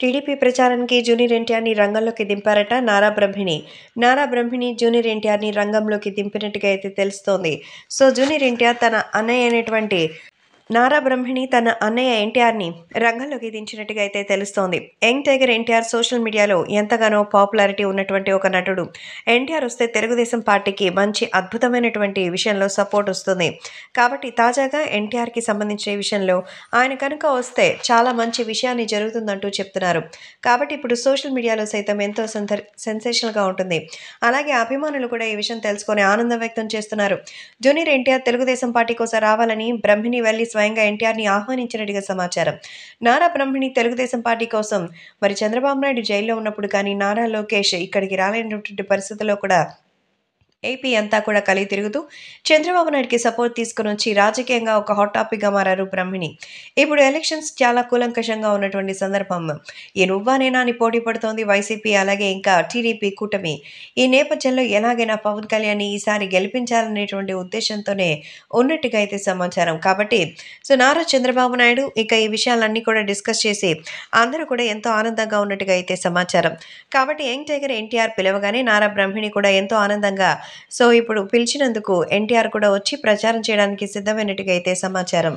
TDP ప్రచారానికి junior ఎన్టీఆర్ని రంగంలోకి దింపారట నారా బ్రహ్మిణి. నారా బ్రహ్మిణి జూనియర్ ఎన్టీఆర్ని రంగంలోకి దింపినట్టుగా అయితే తెలుస్తోంది. సో జూనియర్ ఎన్టీఆర్ తన అన్నయ్య అయినటువంటి నారా బ్రహ్మిణి తన అన్నయ్య ఎన్టీఆర్ని రంగంలోకి దించినట్టుగా అయితే తెలుస్తోంది. యంగ్ టైగర్ ఎన్టీఆర్ సోషల్ మీడియాలో ఎంతగానో పాపులారిటీ ఉన్నటువంటి ఒక నటుడు. ఎన్టీఆర్ వస్తే తెలుగుదేశం పార్టీకి మంచి అద్భుతమైనటువంటి విషయంలో సపోర్ట్ వస్తుంది. కాబట్టి తాజాగా ఎన్టీఆర్కి సంబంధించిన విషయంలో ఆయన కనుక వస్తే చాలా మంచి విషయాన్ని జరుగుతుందంటూ చెప్తున్నారు. కాబట్టి ఇప్పుడు సోషల్ మీడియాలో సైతం ఎంతో సెన్సర్ సెన్సేషనల్గా ఉంటుంది. అలాగే అభిమానులు కూడా ఈ విషయం తెలుసుకొని ఆనందం వ్యక్తం చేస్తున్నారు. జూనియర్ ఎన్టీఆర్ తెలుగుదేశం పార్టీ కోసం రావాలని బ్రహ్మిణి వెళ్ళి స్వయంగా ఎన్టీఆర్ని ఆహ్వానించినట్టుగా సమాచారం. నారా బ్రహ్మిణి తెలుగుదేశం పార్టీ కోసం మరి చంద్రబాబు నాయుడు జైల్లో ఉన్నప్పుడు కానీ నారా లోకేష్ ఇక్కడికి రాలేనటువంటి పరిస్థితుల్లో కూడా ఏపీ అంతా కూడా కలిగి తిరుగుతూ చంద్రబాబు నాయుడుకి సపోర్ట్ తీసుకుని వచ్చి రాజకీయంగా ఒక హాట్ టాపిక్గా మారారు బ్రహ్మిణి. ఇప్పుడు ఎలక్షన్స్ చాలా కూలంకషంగా ఉన్నటువంటి సందర్భం. ఈ నువ్వానేనా అని పోటీ పడుతోంది వైసీపీ అలాగే ఇంకా టీడీపీ కూటమి. ఈ నేపథ్యంలో ఎలాగైనా పవన్ కళ్యాణ్ ఈసారి గెలిపించాలనేటువంటి ఉద్దేశంతోనే ఉన్నట్టుగా అయితే సమాచారం. కాబట్టి సో నారా చంద్రబాబు నాయుడు ఇక ఈ విషయాలన్నీ కూడా డిస్కస్ చేసి అందరూ కూడా ఎంతో ఆనందంగా ఉన్నట్టుగా అయితే సమాచారం. కాబట్టి యంగ్ టైగర్ ఎన్టీఆర్ పిలవగానే నారా బ్రహ్మిణి కూడా ఎంతో ఆనందంగా సో ఇప్పుడు పిలిచినందుకు ఎన్టీఆర్ కూడా వచ్చి ప్రచారం చేయడానికి సిద్ధమైనట్టుగా అయితే సమాచారం.